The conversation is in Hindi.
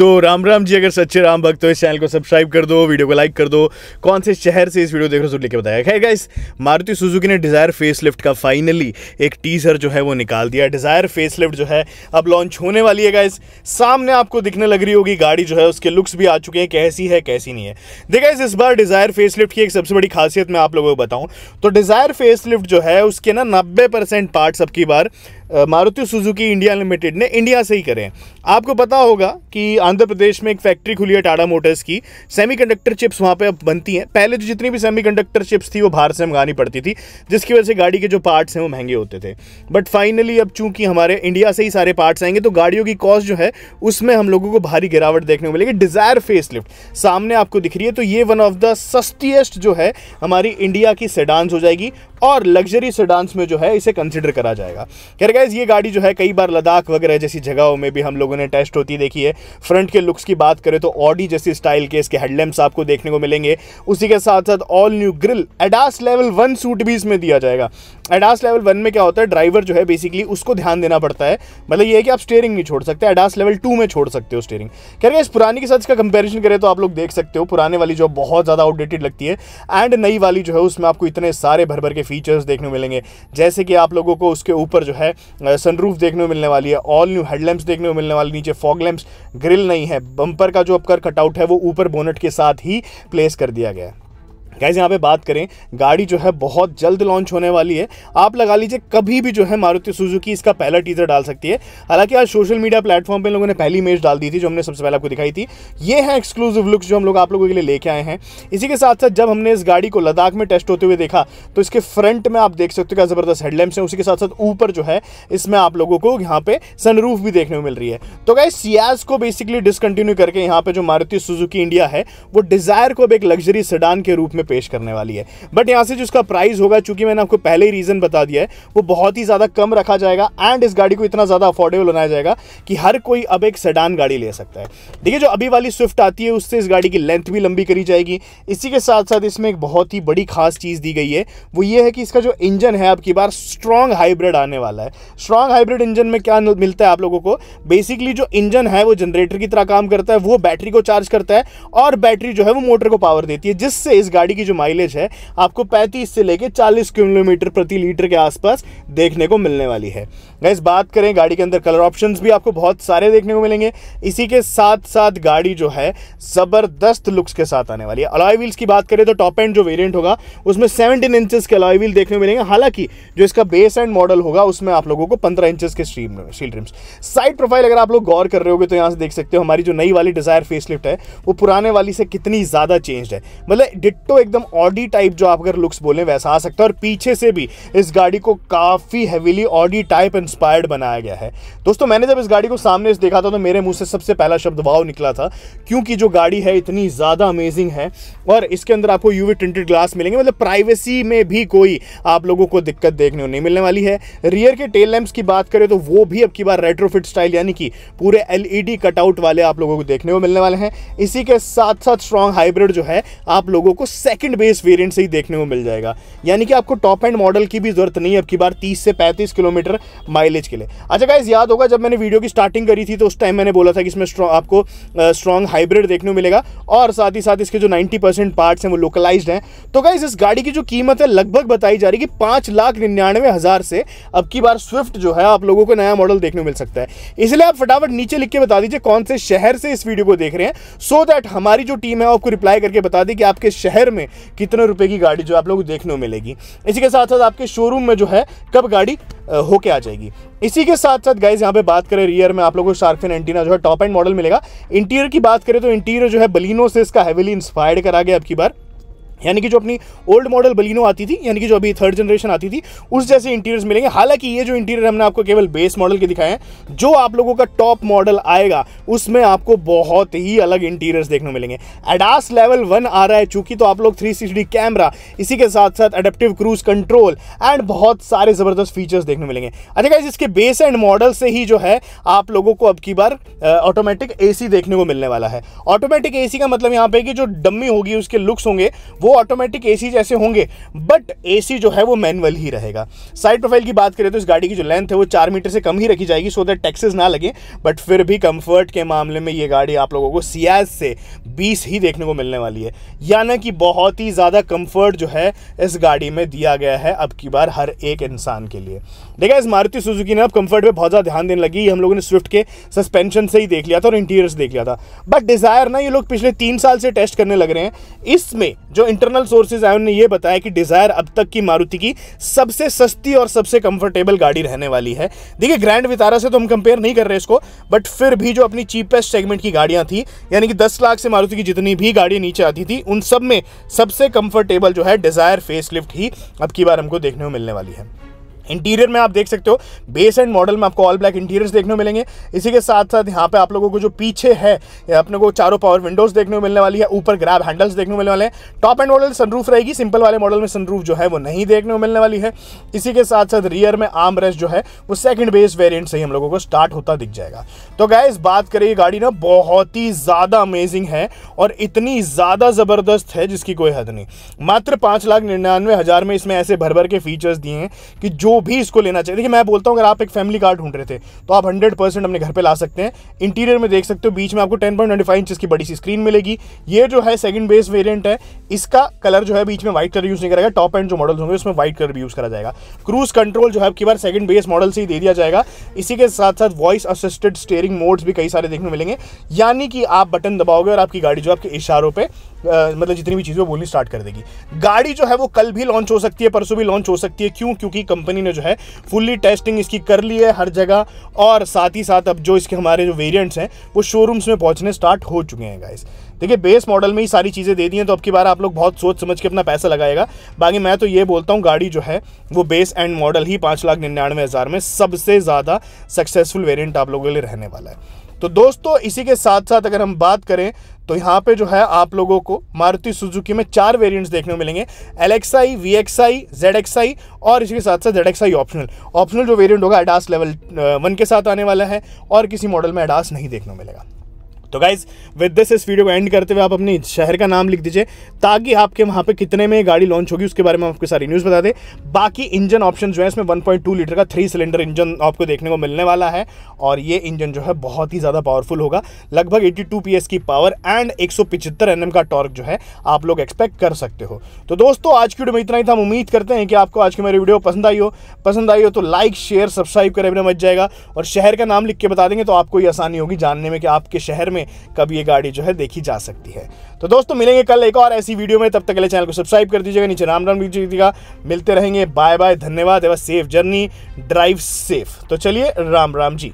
तो राम राम जी, अगर सच्चे राम भक्त हो, इस चैनल को सब्सक्राइब कर दो वीडियो को लाइक कर दो। कौन से शहर से इस वीडियो देख रहे हो लिख के बताया। खैर गाइस मारुति सुजुकी ने डिज़ायर फेसलिफ्ट का फाइनली एक टीजर जो है वो निकाल दिया। डिज़ायर फेसलिफ्ट जो है अब लॉन्च होने वाली है गाइस सामने आपको दिखने लग रही होगी गाड़ी जो है, उसके लुक्स भी आ चुके हैं, कैसी है, कैसी नहीं है। देखा इस बार डिज़ायर फेसलिफ्ट की एक सबसे बड़ी खासियत मैं आप लोगों को बताऊँ तो डिज़ायर फेसलिफ्ट जो है, उसके ना नब्बे परसेंट पार्ट्स अब बार मारुति सुजुकी इंडिया लिमिटेड ने इंडिया से ही करें आपको पता होगा कि आंध्र प्रदेश में एक फैक्ट्री खुली है टाटा मोटर्स की। सेमीकंडक्टर चिप्स वहाँ पे अब बनती हैं। पहले जो जितनी भी सेमीकंडक्टर चिप्स थी, वो बाहर से मंगानी पड़ती थी, जिसकी वजह से गाड़ी के जो पार्ट्स हैं वो महँगे होते थे। बट फाइनली अब चूँकि हमारे इंडिया से ही सारे पार्ट्स आएँगे तो गाड़ियों की कॉस्ट जो है, उसमें हम लोगों को भारी गिरावट देखने को मिलेगी। डिज़ायर फेस लिफ्ट सामने आपको दिख रही है तो ये वन ऑफ़ द सस्तीस्ट जो है, हमारी इंडिया की सेडांस हो जाएगी। और लग्जरी सेडांस में जो है इसे कंसिडर करा जाएगा। खैर गाइज़ ये गाड़ी जो है कई बार लद्दाख वगैरह जैसी जगहों में भी हम लोगों ने टेस्ट होती देखी है। फ्रंट के लुक्स की बात करें तो ऑडी जैसी स्टाइल के इसके हेडलैम्प्स आपको देखने को मिलेंगे। उसी के साथ साथ all new grille ADAS level one suite भी इसमें दिया जाएगा। एडास लेवल वन में क्या होता है ड्राइवर जो है बेसिकली उसको ध्यान देना पड़ता है। मतलब ये है कि आप स्टेयरिंग नहीं छोड़ सकते एडास लेवल टू में छोड़ सकते हो स्टेयरिंग क्या इस पुरानी के साथ इसका कंपेरिजन करें तो आप लोग देख सकते हो, पुराने वाली जो बहुत ज़्यादा आउटडेटेड लगती है एंड नई वाली जो है उसमें आपको इतने सारे भर भर के फीचर्स देखने को मिलेंगे। जैसे कि आप लोगों को उसके ऊपर जो है सनरूफ देखने को मिलने वाली है ऑल न्यू हेडलैम्प्स देखने को मिलने वाली, नीचे फॉग लैम्प्स ग्रिल नहीं है बम्पर का जो अपकर कटआउट है, वो ऊपर बोनट के साथ ही प्लेस कर दिया गया है। गैस यहाँ पे बात करें, गाड़ी जो है बहुत जल्द लॉन्च होने वाली है। आप लगा लीजिए, कभी भी जो है मारुति सुजुकी इसका पहला टीजर डाल सकती है। हालाँकि आज सोशल मीडिया प्लेटफॉर्म पे लोगों ने पहली इमेज डाल दी थी, जो हमने सबसे पहले आपको दिखाई थी। ये है एक्सक्लूसिव लुक्स जो हम लोग आप लोगों के लिए लेके आए हैं। इसी के साथ साथ जब हमने इस गाड़ी को लद्दाख में टेस्ट होते हुए देखा तो इसके फ्रंट में आप देख सकते हो क्या ज़बरदस्त हेडलैम्प्स हैं। उसी के साथ साथ ऊपर जो है, इसमें आप लोगों को यहाँ पे सनरूफ भी देखने को मिल रही है। तो गाइस सियाज को बेसिकली डिसकंटिन्यू करके यहाँ पे जो मारुति सुजुकी इंडिया है, वो डिज़ायर को अब एक लग्जरी सडान के रूप में पेश करने वाली है। बट यहाँ से जो उसका प्राइस होगा, चूँकि मैंने आपको पहले ही रीज़न बता दिया है, वो बहुत ही ज़्यादा कम रखा जाएगा एंड इस गाड़ी को इतना ज़्यादा अफोर्डेबल बनाया जाएगा कि हर कोई अब एक सेडान गाड़ी ले सकता है। देखिए, जो अभी वाली स्विफ्ट आती है, उससे इस गाड़ी की लेंथ भी लंबी करी जाएगी। इसी के साथ साथ इसमें एक बहुत ही बड़ी खास चीज़ दी गई है, वो ये है कि इसका जो इंजन है अब की बार स्ट्रॉन्ग हाइब्रिड आने वाला है। स्ट्रॉन्ग हाइब्रिड इंजन में क्या मिलता है आप लोगों को? बेसिकली जो इंजन है, वो जनरेटर की तरह काम करता है, वो बैटरी को चार्ज करता है और बैटरी जो है, वो मोटर को पावर देती है, जिससे इस गाड़ी जो माइलेज है, आपको पैंतीस से लेकर चालीस किलोमीटर प्रति लीटर के आसपास देखने को मिलने वाली है। गैस बात करें गाड़ी के अंदर कलर ऑप्शंस भी आपको बहुत सारे देखने को मिलेंगे। इसी के साथ साथ गाड़ी जो है, ज़बरदस्त लुक्स के साथ आने वाली है। अलॉय व्हील्स की बात करें तो टॉप एंड जो वेरिएंट होगा, उसमें सेवनटीन इंचेस के अलॉय व्हील देखने को मिलेंगे। हालाँकि जो इसका बेस एंड मॉडल होगा, उसमें आप लोगों को पंद्रह इंचेस के stream steel rims side profile अगर आप लोग गौर कर रहे हो तो यहाँ से देख सकते हो हमारी जो नई वाली डिज़ायर फेसलिफ्ट है, वो पुराने वाली से कितनी ज़्यादा चेंज है। मतलब डिट्टो एकदम ऑडी टाइप जो आप अगर लुक्स बोले, वैसा आ सकता है। और पीछे से भी इस गाड़ी को काफ़ी हैवीली ऑडी टाइप इंस्पायर्ड बनाया गया है। दोस्तों, मैंने जब इस गाड़ी को सामने से देखा था तो मेरे मुँह से सबसे पहला शब्द वाव निकला था, क्योंकि जो गाड़ी है, इतनी ज़्यादा अमेजिंग है। और इसके अंदर आपको यूवी टिंटेड ग्लास मिलेंगे मतलब प्राइवेसी में भी कोई आप लोगों को दिक्कत देखने नहीं मिलने वाली है। रियर के टेल लैंप्स की बात करें तो वो भी अब की बार रेट्रोफिट स्टाइल यानी कि पूरे एलईडी कटआउट वाले आप लोगों को देखने को मिलने वाले हैं। इसी के साथ साथ स्ट्रॉन्ग हाइब्रिड जो है, आप लोगों को सेकंड बेस वेरिएंट से ही देखने को मिल जाएगा। यानी कि आपको टॉप एंड मॉडल की भी ज़रूरत नहीं है अब की बार 30 से 35 किलोमीटर माइलेज के लिए। अच्छा गाइज़ याद होगा जब मैंने वीडियो की स्टार्टिंग करी थी तो उस टाइम मैंने बोला था कि इसमें आपको स्ट्रॉन्ग हाइब्रिड देखने को मिलेगा और साथ ही साथ इसके जो 90 परसेंट पार्ट्स हैं वो लोकलाइज्ड हैं। तो गाइज़ इस गाड़ी की जो कीमत है लगभग बताई जा रही है कि पाँच लाख निन्यानवे हज़ार से अब की बार स्विफ्ट जो है आप लोगों को नया मॉडल देखने को मिल सकता है। इसलिए आप फटाफट नीचे लिख के बता दीजिए कौन से शहर से इस वीडियो को देख रहे हैं सो so दैट हमारी जो टीम है आपको रिप्लाई करके बता दी कि आपके शहर में कितने रुपए की गाड़ी जो आप लोगों को देखने को मिलेगी। इसी के साथ साथ आपके शोरूम में जो है, कब गाड़ी होके आ जाएगी। इसी के साथ साथ गाइज़ यहाँ पे बात करें रियर में, आप लोगों को शार्फिन एंटीना जो है टॉप एंड मॉडल मिलेगा। इंटीरियर की बात करें तो इंटीरियर जो है बलिनो से इसका हेविली इंस्पायर्ड करा गया अब की बार। यानी कि जो अपनी ओल्ड मॉडल बलिनो आती थी, यानी कि जो अभी थर्ड जनरेशन आती थी, उस जैसे इंटीरियर्स मिलेंगे। हालाँकि ये जो इंटीरियर हमने आपको केवल बेस मॉडल के दिखाए हैं, जो आप लोगों का टॉप मॉडल आएगा, उसमें आपको बहुत ही अलग इंटीरियर्स देखने मिलेंगे। एडास लेवल वन आ रहा है, चूँकि तो आप लोग थ्री कैमरा इसी के साथ साथ एडेप्टिव क्रूज कंट्रोल एंड बहुत सारे ज़बरदस्त फीचर्स देखने मिलेंगे। अच्छा गाइज़ इसके बेस एंड मॉडल से ही जो है, आप लोगों को अब की बार ऑटोमेटिक एसी देखने को मिलने वाला है। ऑटोमेटिक एसी का मतलब यहाँ पे कि जो डम्मी होगी, उसके लुक्स होंगे, वो वो ऑटोमेटिक एसी जैसे होंगे बट एसी जो है वो मैनुअल ही रहेगा। साइड प्रोफ़ाइल की बात करें तो इस गाड़ी की जो लेंथ है वो चार मीटर से कम ही रखी जाएगी सो दैट टैक्सेस ना लगे। बट फिर भी कंफर्ट के मामले में ये गाड़ी आप लोगों को सियाज से 20 ही देखने को मिलने वाली है। यानी कि बहुत ही ज़्यादा कंफर्ट जो है इस गाड़ी में दिया गया है अब की बार हर एक इंसान के लिए। देखा इस मारुति सुजुकी ने अब कंफर्ट पे बहुत ज़्यादा ध्यान देने लगी। हम लोगों ने स्विफ्ट के सस्पेंशन से ही देख लिया था और इंटीरियर्स देख लिया था। बट डिज़ायर ना ये लोग पिछले तीन साल से टेस्ट करने लग रहे हैं। इसमें जो इंटरनल सोर्सेज आए उन्होंने ये बताया कि डिज़ायर अब तक की मारुति की सबसे सस्ती और सबसे कंफर्टेबल गाड़ी रहने वाली है। देखिए ग्रैंड वितारा से तो हम कंपेयर नहीं कर रहे इसको बट फिर भी जो अपनी चीपेस्ट सेगमेंट की गाड़ियाँ थी, यानी कि दस लाख से मारुति की जितनी भी गाड़ी नीचे आती थी, उन सब में सबसे कंफर्टेबल जो है डिज़ायर फेसलिफ्ट ही अब की बार हमको देखने को मिलने वाली है। इंटीरियर में आप देख सकते हो बेस एंड मॉडल में आपको ऑल ब्लैक इंटीरियर्स देखने को मिलेंगे। इसी के साथ साथ यहाँ पे आप लोगों को जो पीछे है अपने को चारों पावर विंडोज़ देखने को मिलने वाली है, ऊपर ग्रैब हैंडल्स देखने को मिलने वाले हैं। टॉप एंड मॉडल सनरूफ रहेगी सिंपल वाले मॉडल में सनरूफ जो है वो नहीं देखने को मिलने वाली है। इसी के साथ साथ रियर में आर्म रेस्ट जो है, वो सेकंड बेस वेरियंट से ही हम लोगों को स्टार्ट होता दिख जाएगा। तो गैस बात करें गाड़ी ना, बहुत ही ज़्यादा अमेजिंग है और इतनी ज़्यादा ज़बरदस्त है, जिसकी कोई हद नहीं। मात्र पाँच लाख निन्यानवे हज़ार में इसमें ऐसे भर भर के फीचर्स दिए हैं कि जो भी इसको लेना चाहिए। देखिए, मैं बोलता हूँ, अगर आप एक फैमिली कार ढूंढ रहे थे तो आप हंड्रेड परसेंट अपने घर पे ला सकते हैं। इंटीरियर में देख सकते हो, बीच में आपको ten point twenty five inch की बड़ी सी स्क्रीन मिलेगी। ये जो है सेकंड बेस वेरियंट है। इसका कलर जो है बीच में व्हाइट कलर यूज़ नहीं करेगा। टॉप एंड जो मॉडल होंगे, उसमें व्हाइट कलर भी यूज़ करा जाएगा। क्रूज कंट्रोल जो है, आपकी बार सेकंड बेस मॉडल से ही दे दिया जाएगा। इसी के साथ साथ वॉइस असिस्टेड स्टेयरिंग मोड्स भी कई सारे देखने मिलेंगे। यानी कि आप बटन दबाओगे और आपकी गाड़ी जो आपके इशारों पर मतलब जितनी भी चीज़ें बोलनी स्टार्ट कर देगी। गाड़ी जो है, वो कल भी लॉन्च हो सकती है, परसों भी लॉन्च हो सकती है। क्यों? क्योंकि कंपनी ने जो है फुल्ली टेस्टिंग इसकी कर ली है हर जगह। और साथ ही साथ अब जो इसके हमारे जो वेरियंट्स हैं, वो शोरूम्स में पहुँचने स्टार्ट हो चुके हैं गाइस देखिए बेस मॉडल में ही सारी चीज़ें दे दी हैं तो अब की बार आप लोग बहुत सोच समझ के अपना पैसा लगाएगा। बाकी मैं तो ये बोलता हूँ, गाड़ी जो है, वो बेस एंड मॉडल ही पाँच लाख निन्यानवे हज़ार में सबसे ज़्यादा सक्सेसफुल वेरियंट आप लोगों के लिए रहने वाला है। तो दोस्तों, इसी के साथ साथ अगर हम बात करें तो यहाँ पे जो है आप लोगों को मारुति सुजुकी में चार वेरिएंट्स देखने को मिलेंगे। L X I V X I Z X I और इसी के साथ साथ Z X I optional optional जो वेरिएंट होगा एडास लेवल वन के साथ आने वाला है और किसी मॉडल में एडास नहीं देखने को मिलेगा। तो गाइज़ विद दिस इस वीडियो को एंड करते हुए आप अपने शहर का नाम लिख दीजिए, ताकि आपके वहाँ पे कितने में गाड़ी लॉन्च होगी, उसके बारे में आपको सारी न्यूज़ बता दें। बाकी इंजन ऑप्शन जो है, इसमें 1.2 लीटर का थ्री सिलेंडर इंजन आपको देखने को मिलने वाला है, और ये इंजन जो है बहुत ही ज़्यादा पावरफुल होगा। लगभग एट्टी टू की पावर एंड एक सौ का टॉर्क जो है आप लोग एक्सपेक्ट कर सकते हो। तो दोस्तों, आज की वीडियो में इतना ही था। हम उम्मीद करते हैं कि आपको आज की मेरी वीडियो पसंद आई हो। पसंद आई हो तो लाइक शेयर सब्सक्राइब करें बिना मच जाएगा, और शहर का नाम लिख के बता देंगे तो आपको ये आसानी होगी जानने में कि आपके शहर में में कब ये गाड़ी जो है देखी जा सकती है। तो दोस्तों, मिलेंगे कल एक और ऐसी वीडियो में। तब तक के लिए चैनल को सब्सक्राइब कर दीजिएगा। नीचे राम राम दीजिएगा। मिलते रहेंगे। बाय बाय धन्यवाद सेफ़ जर्नी ड्राइव सेफ़ तो चलिए, राम राम जी।